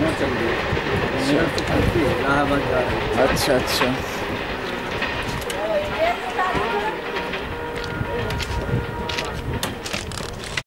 पटना चल रही है इलाहाबाद जा अच्छा अच्छा।